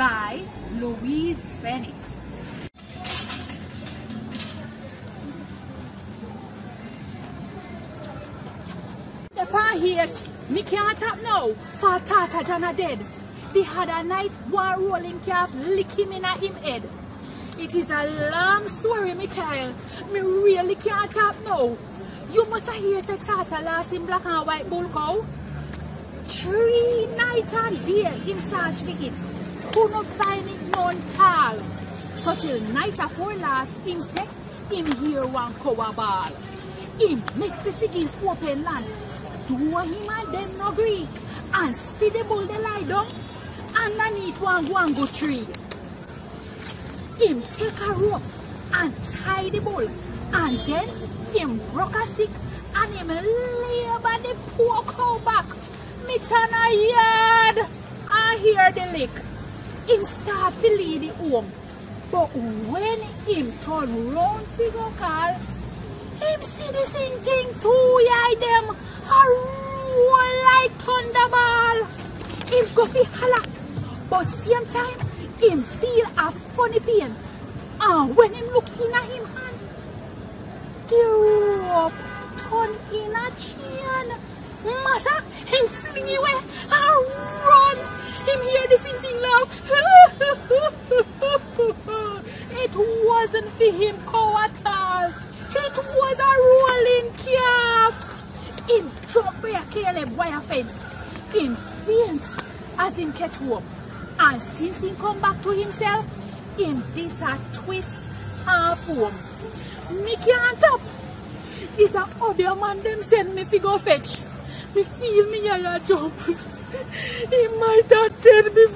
Louise Bennett. The here, me can't tap now, for Tata Jana dead. The other night, one rolling calf lick him in a him head. It is a long story, me child. Me really can't tap now. You must have heard the Tata last in black and white bull cow. Three night and day him search for it. Couldn't find it none tall. So till night after last, him say, him hear one cow ball. Him make the figures open land. Do him and them no agree. And see the bull they lie down underneath one guango tree. Him take a rope and tie the bull. And then him broke a stick and him lay by the poor cow back. Me turn a yard. I hear the lick. Him start to lead the home. But when him turn round go call, him see the same thing too, yeah, them a roll like thunderball. Him go fi holla, but same time, him feel a funny pain. And when him look in a him hand, the rope turn in a chain. Massa, him fling away and run. Him hear the same thing laugh. Wasn't for him cow at all. It was a rolling calf. Him jump by a Caleb wire fence. Him faint as him catch rope. And since he come back to himself, him this a twist and foam. Me can't up. It's a other man them send me fi go fetch. Me feel me yaya jump. he might have dead before.